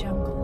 jungle.